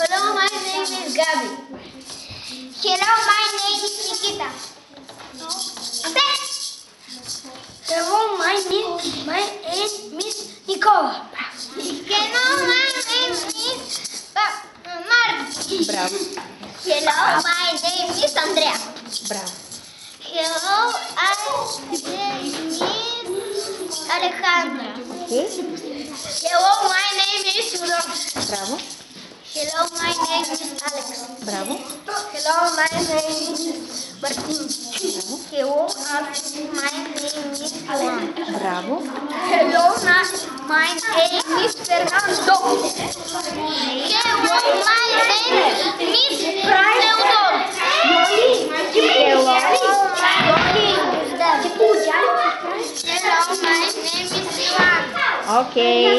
Hello, my name is Gabby. Hello, my name is Nikita. Hello, my name, my name is Nicola. Hello, my name is Mark. Bravo, Hello, my name is Andrea. bravo. Hello, my name is Alejandra. Hello, my name is Tudor. bravo, name is Alex. bravo, Hello, my name is Martin. Hello, my name is Juan. bravo, Hello, my name is Fernando. Hello, my name is. Hello. Hello, my name is Ivan. okay.